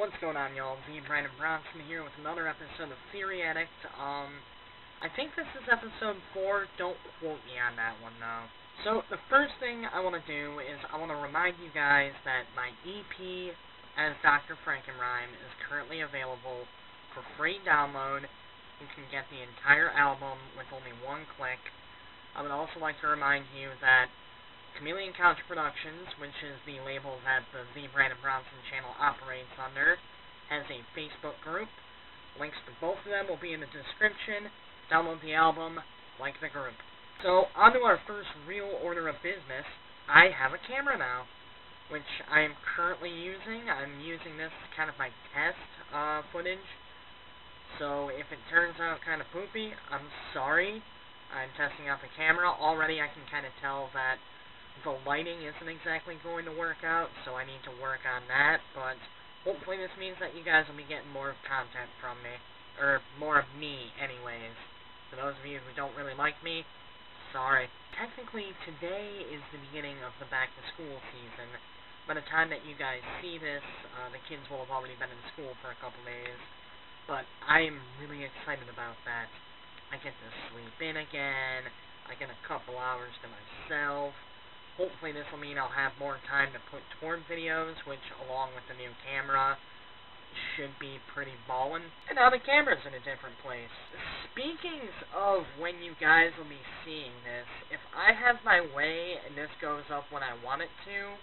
What's going on, y'all? Me, Brandon Brownson here with another episode of Theory Addict. Um, I think this is episode 4. Don't quote me on that one, though. So, the first thing I want to do is I want to remind you guys that my EP as Dr. Frankenrhyme is currently available for free download. You can get the entire album with only one click. I would also like to remind you that Chameleon Couch Productions, which is the label that the The Brandon Brownson channel operates under, has a Facebook group. Links to both of them will be in the description. Download the album, like the group. So, on to our first real order of business. I have a camera now, which I am currently using. I'm using this kind of my test uh, footage. So, if it turns out kind of poopy, I'm sorry. I'm testing out the camera. Already I can kind of tell that the lighting isn't exactly going to work out, so I need to work on that, but hopefully this means that you guys will be getting more content from me, or more of me, anyways. For those of you who don't really like me, sorry. Technically, today is the beginning of the back-to-school season. By the time that you guys see this, uh, the kids will have already been in school for a couple days, but I am really excited about that. I get to sleep in again, I get a couple hours to myself, hopefully this will mean I'll have more time to put toward videos, which, along with the new camera, should be pretty ballin'. And now the camera's in a different place. Speaking of when you guys will be seeing this, if I have my way and this goes up when I want it to,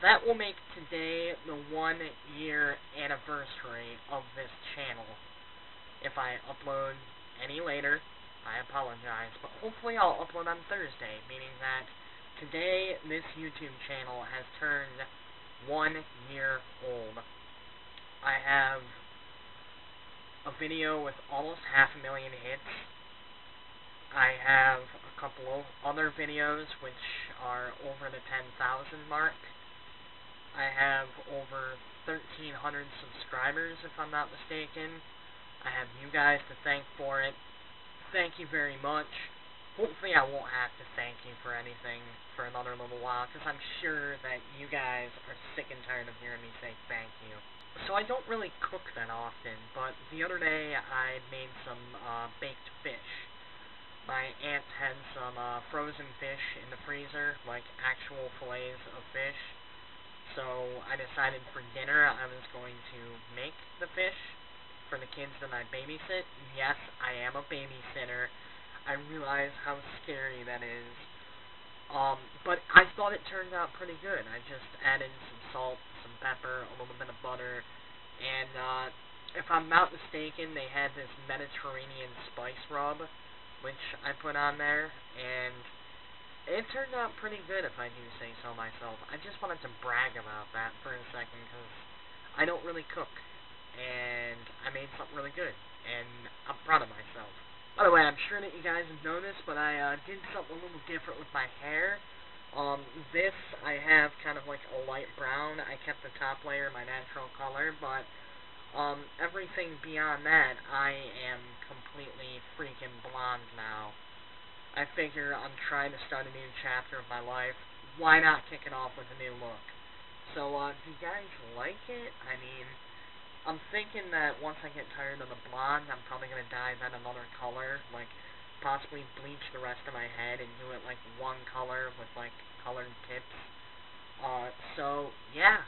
that will make today the one year anniversary of this channel. If I upload any later, I apologize, but hopefully I'll upload on Thursday, meaning that Today, this YouTube channel has turned one year old. I have a video with almost half a million hits. I have a couple of other videos which are over the 10,000 mark. I have over 1,300 subscribers, if I'm not mistaken. I have you guys to thank for it. Thank you very much hopefully I won't have to thank you for anything for another little while, because I'm sure that you guys are sick and tired of hearing me say thank you. So I don't really cook that often, but the other day I made some uh, baked fish. My aunt had some uh, frozen fish in the freezer, like actual fillets of fish. So I decided for dinner I was going to make the fish for the kids that I babysit. Yes, I am a babysitter. I realize how scary that is. Um, but I thought it turned out pretty good. I just added some salt, some pepper, a little bit of butter, and uh, if I'm not mistaken, they had this Mediterranean spice rub, which I put on there, and it turned out pretty good, if I do say so myself. I just wanted to brag about that for a second, because I don't really cook, and I made something really good, and I'm proud of myself. By the way, I'm sure that you guys have noticed, but I uh, did something a little different with my hair. Um, this, I have kind of like a light brown. I kept the top layer my natural color, but um, everything beyond that, I am completely freaking blonde now. I figure I'm trying to start a new chapter of my life. Why not kick it off with a new look? So, uh, do you guys like it? I mean, I'm thinking that once I get tired of the blonde, I'm probably going to dye that another color, like possibly bleach the rest of my head and do it like one color with like colored tips. Uh, so, yeah,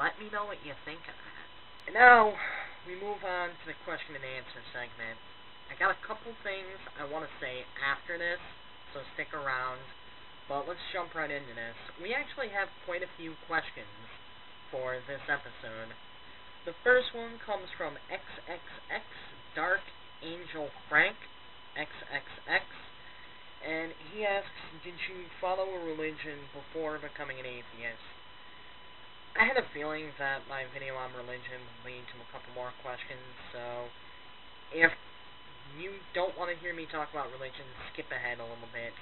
let me know what you think of that. And now, we move on to the question and answer segment. I got a couple things I want to say after this, so stick around. But let's jump right into this. We actually have quite a few questions for this episode. The first one comes from XXX Dark Angel Frank XXX, and he asks, "Did you follow a religion before becoming an atheist?" I had a feeling that my video on religion would lead to a couple more questions, so if you don't want to hear me talk about religion, skip ahead a little bit.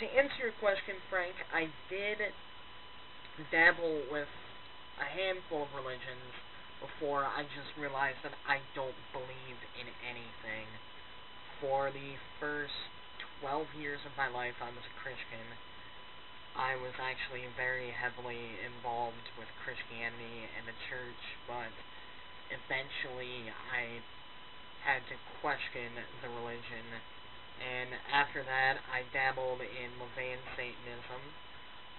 To answer your question, Frank, I did dabble with a handful of religions before I just realized that I don't believe in anything. For the first 12 years of my life, I was a Christian. I was actually very heavily involved with Christianity and the church, but eventually I had to question the religion, and after that I dabbled in LaVeyan Satanism.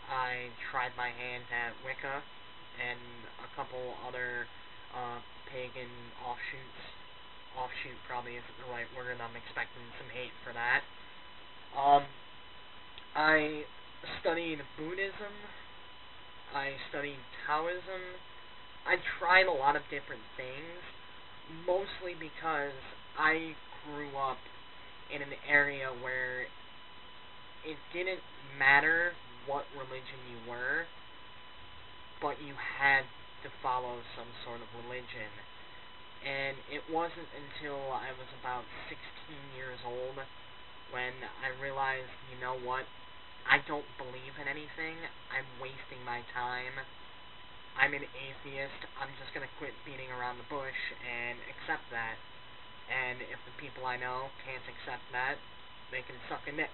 I tried my hand at Wicca and a couple other uh, pagan offshoots. Offshoot probably isn't the right word. I'm expecting some hate for that. Um, I studied Buddhism. I studied Taoism. I tried a lot of different things, mostly because I grew up in an area where it didn't matter what religion you were, but you had to follow some sort of religion. And it wasn't until I was about 16 years old when I realized, you know what, I don't believe in anything. I'm wasting my time. I'm an atheist. I'm just going to quit beating around the bush and accept that. And if the people I know can't accept that, they can suck a nick.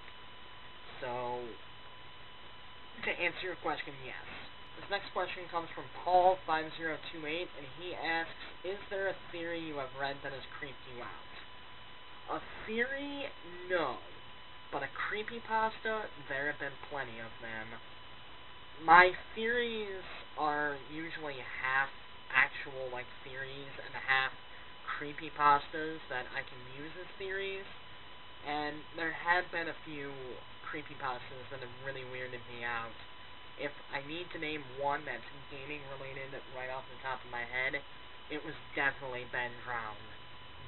So, to answer your question, yes. This next question comes from Paul5028, and he asks, Is there a theory you have read that has creeped you out? A theory? No. But a creepypasta, there have been plenty of them. My theories are usually half actual, like, theories and half creepypastas that I can use as theories. And there have been a few creepypastas that have really weirded me out. If I need to name one that's gaming related right off the top of my head, it was definitely Ben Drowned.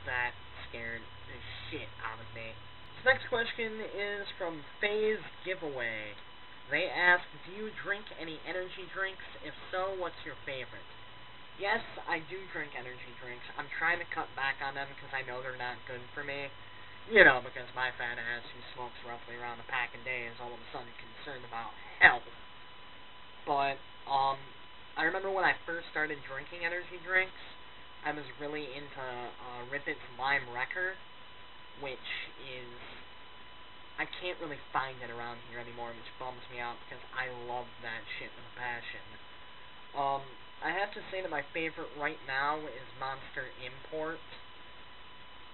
That scared the shit out of me. This next question is from Phase Giveaway. They ask, do you drink any energy drinks? If so, what's your favorite? Yes, I do drink energy drinks. I'm trying to cut back on them because I know they're not good for me. You know, because my fat ass who smokes roughly around a pack a day is all of a sudden concerned about health. But, um, I remember when I first started drinking energy drinks, I was really into uh, Rippett's Lime Wrecker which is I can't really find it around here anymore, which bums me out because I love that shit with a passion. Um, I have to say that my favorite right now is Monster Import.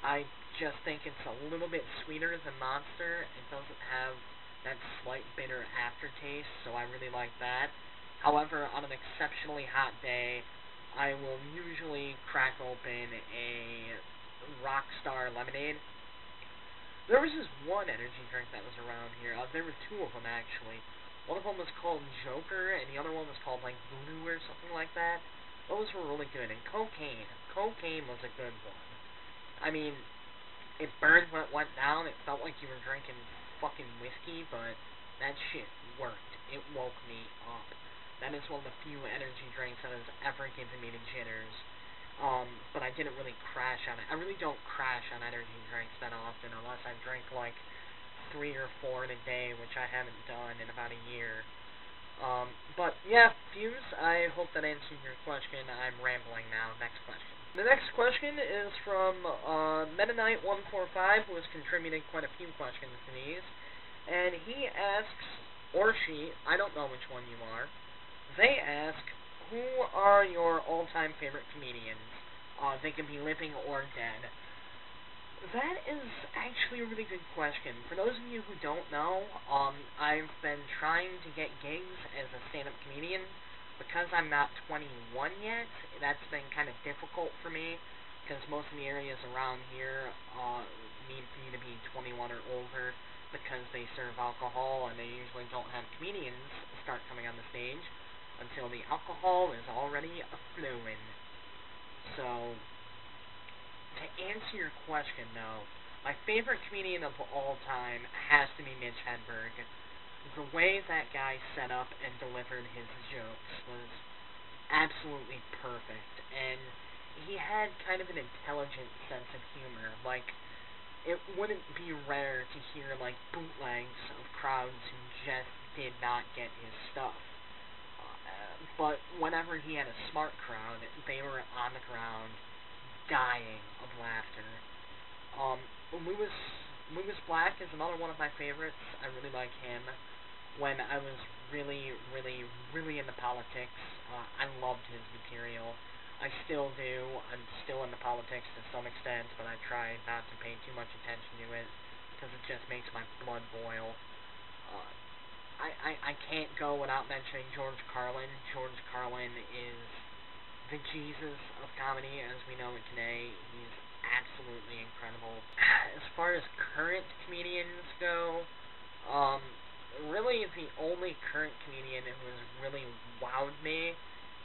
I just think it's a little bit sweeter than Monster. It doesn't have that slight bitter aftertaste, so I really like that. However, on an exceptionally hot day, I will usually crack open a Rockstar Lemonade there was this one energy drink that was around here. Uh, there were two of them, actually. One of them was called Joker, and the other one was called, like, Blue or something like that. Those were really good. And Cocaine. Cocaine was a good one. I mean, it burned when it went down. It felt like you were drinking fucking whiskey, but that shit worked. It woke me up. That is one of the few energy drinks that has ever given me the jitters. Um, but I didn't really crash on it. I really don't crash on energy drinks that often unless I drink like three or four in a day, which I haven't done in about a year. Um, but yeah, Fuse, I hope that answered your question. I'm rambling now. Next question. The next question is from uh, Mennonite145, who has contributed quite a few questions to these. And he asks, or she, I don't know which one you are, they ask, who are your all-time favorite comedians? Uh, they can be living or dead. That is actually a really good question. For those of you who don't know, um, I've been trying to get gigs as a stand-up comedian. Because I'm not 21 yet, that's been kind of difficult for me, because most of the areas around here uh, need for you to be 21 or older because they serve alcohol and they usually don't have comedians start coming on the stage until the alcohol is already flowing. So, to answer your question, though, my favorite comedian of all time has to be Mitch Hedberg. The way that guy set up and delivered his jokes was absolutely perfect, and he had kind of an intelligent sense of humor. Like, it wouldn't be rare to hear, like, bootlegs of crowds who just did not get his stuff but whenever he had a smart crowd, they were on the ground dying of laughter. Um, Lewis Lewis Black is another one of my favorites. I really like him. When I was really, really, really into politics. Uh, I loved his material. I still do. I'm still into politics to some extent, but I try not to pay too much attention to it because it just makes my blood boil. Uh, I, I, I can't go without mentioning George Carlin. George Carlin is the Jesus of comedy as we know it today. He's absolutely incredible. As far as current comedians go, um, really the only current comedian who has really wowed me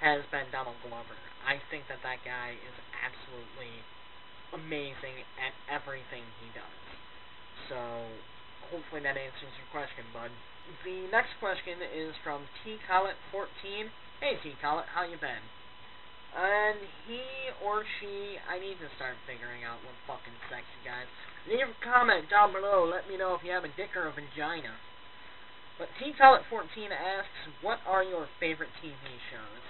has been Donald Glover. I think that that guy is absolutely amazing at everything he does. So, hopefully that answers your question, bud. The next question is from T Collet 14. Hey T Collet, how you been? And he or she, I need to start figuring out what fucking sex you guys. Leave a comment down below. Let me know if you have a dick or a vagina. But T Collet 14 asks, what are your favorite TV shows?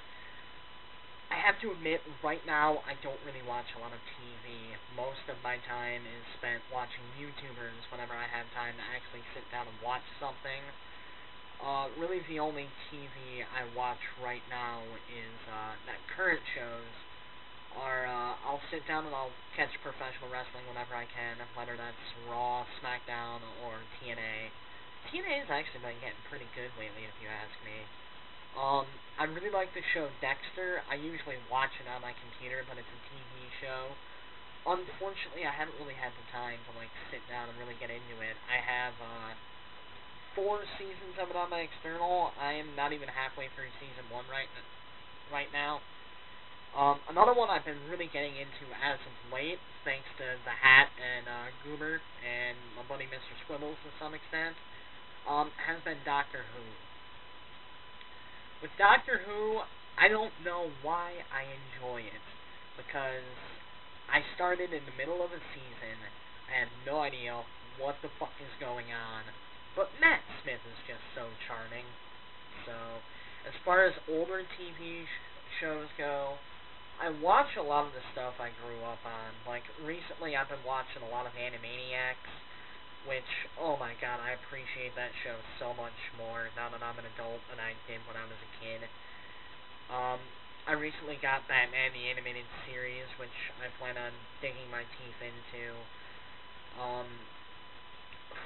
I have to admit, right now, I don't really watch a lot of TV. Most of my time is spent watching YouTubers whenever I have time to actually sit down and watch something. Uh, really the only TV I watch right now is, uh, that current shows are, uh, I'll sit down and I'll catch professional wrestling whenever I can, whether that's Raw, SmackDown, or TNA. TNA has actually been getting pretty good lately, if you ask me. Um, I really like the show Dexter. I usually watch it on my computer, but it's a TV show. Unfortunately, I haven't really had the time to like sit down and really get into it. I have uh, four seasons of it on my external. I am not even halfway through season one right right now. Um, another one I've been really getting into as of late, thanks to the Hat and uh, Goober and my buddy Mr. Squibbles to some extent, um, has been Doctor Who. With Doctor Who, I don't know why I enjoy it. Because I started in the middle of a season. I had no idea what the fuck is going on. But Matt Smith is just so charming. So, as far as older TV sh- shows go, I watch a lot of the stuff I grew up on. Like, recently I've been watching a lot of Animaniacs which, oh my god, I appreciate that show so much more now that I'm an adult than I did when I was a kid. Um, I recently got Batman the Animated Series, which I plan on digging my teeth into. Um,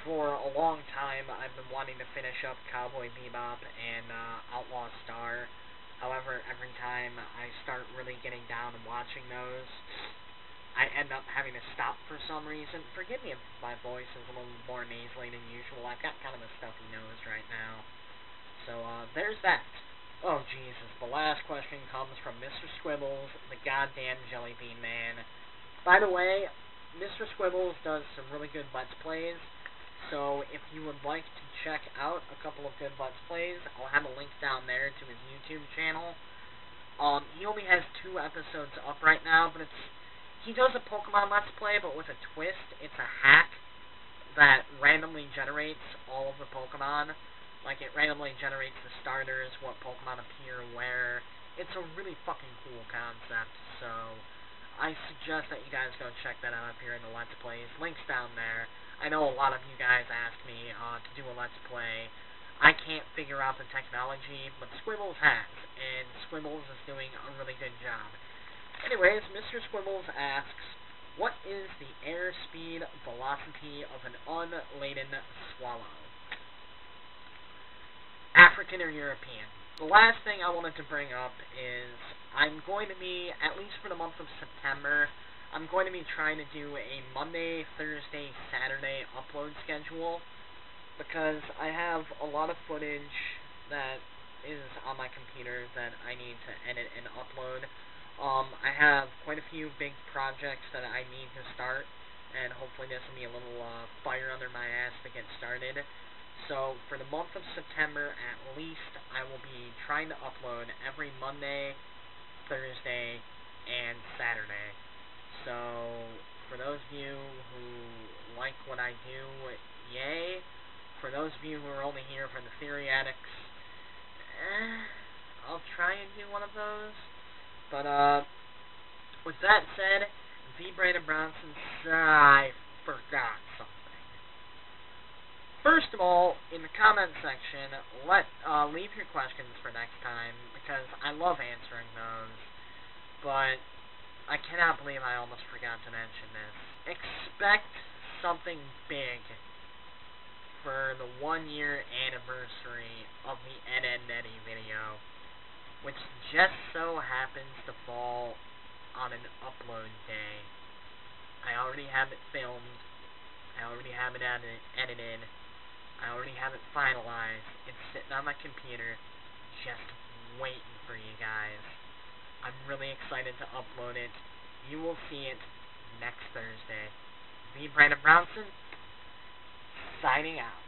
for a long time, I've been wanting to finish up Cowboy Bebop and uh, Outlaw Star. However, every time I start really getting down and watching those, I end up having to stop for some reason. Forgive me if my voice is a little more nasally than usual. I've got kind of a stuffy nose right now. So, uh, there's that. Oh, Jesus. The last question comes from Mr. Squibbles, the goddamn Jelly Bean Man. By the way, Mr. Squibbles does some really good Let's Plays. So, if you would like to check out a couple of good Let's Plays, I'll have a link down there to his YouTube channel. Um, he only has two episodes up right now, but it's he does a Pokemon Let's Play, but with a twist. It's a hack that randomly generates all of the Pokemon. Like, it randomly generates the starters, what Pokemon appear where. It's a really fucking cool concept, so I suggest that you guys go check that out up here in the Let's Plays. Link's down there. I know a lot of you guys asked me uh, to do a Let's Play. I can't figure out the technology, but Squibbles has, and Squibbles is doing a really good job. Anyways, Mr. Squibbles asks, what is the airspeed velocity of an unladen swallow? African or European? The last thing I wanted to bring up is I'm going to be, at least for the month of September, I'm going to be trying to do a Monday, Thursday, Saturday upload schedule because I have a lot of footage that is on my computer that I need to edit and upload. Um, I have quite a few big projects that I need to start, and hopefully this will be a little uh, fire under my ass to get started. So for the month of September, at least, I will be trying to upload every Monday, Thursday, and Saturday. So for those of you who like what I do, yay. For those of you who are only here for the Theory Addicts, eh, I'll try and do one of those. But, uh, with that said, V. Brandon Brownson, I forgot something. first of all, in the comment section, let uh, leave your questions for next time because I love answering those. But I cannot believe I almost forgot to mention this. Expect something big for the one year anniversary of the NNNetty video, which just so happens to fall on an upload day. I already have it filmed. I already have it edit edited. I already have it finalized. It's sitting on my computer, just waiting for you guys. I'm really excited to upload it. You will see it next Thursday. Me, Brandon Brownson, signing out.